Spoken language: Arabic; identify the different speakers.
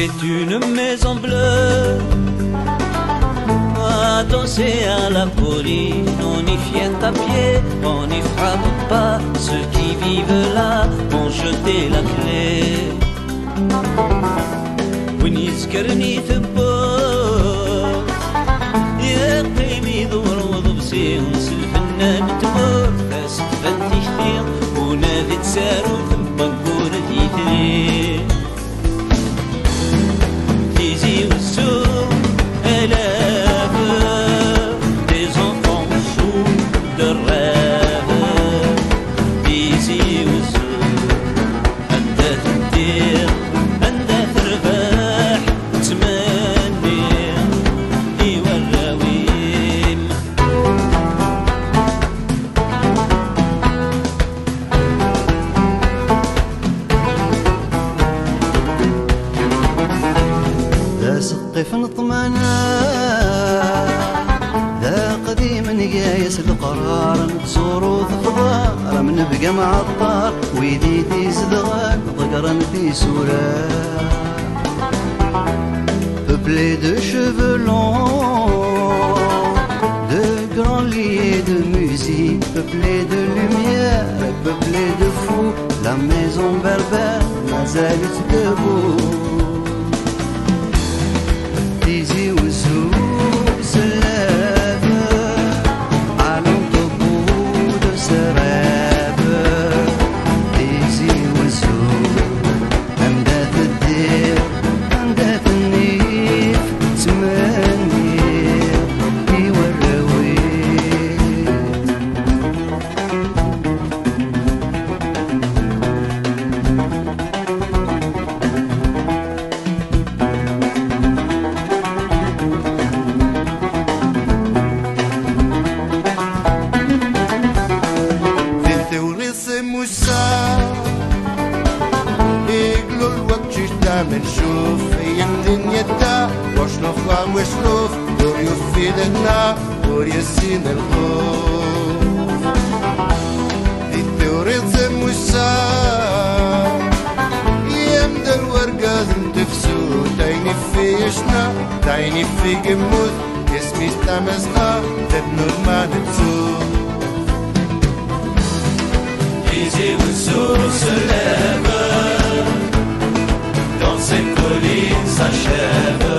Speaker 1: C'est une maison bleue, ah, adossée à la colline. On y vient à pied, on n'y frappe pas. Ceux qui vivent là vont jeter la clé. Rêve تيزي والسوق أنت تدير أنت تربح تمني إيوا الراويم
Speaker 2: ذا سقف نطمنا ذا قديم قايس القرار تزور تفضار من بقى معطار ويدي تيزدغان ضقرا في سورة Peuplé de cheveux longs, de grands lits de musique, peuplé de lumière, peuplé de fous, la maison berbère n'a زالت debout.
Speaker 3: الوقت جدا منشوف أيام دنيا دا واش نفع وشروف دور يفيد لنا دور يسين الخوف ورث موسى أيام دا الورقة تفسو. تايني في يشنا تايني في قموت اسمي استمسنا تبنور ما نتسوف.
Speaker 1: Easy with source lève Saint-Germain.